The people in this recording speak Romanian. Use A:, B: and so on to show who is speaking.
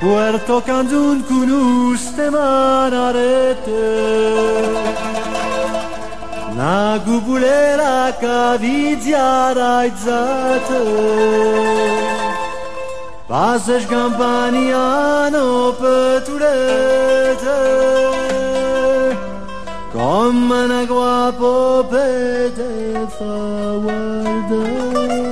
A: Puerto Canzun cunuste manarete. La gubulera cavizia raizzata Passage campaniano petulete cum una guapo pete fa guardare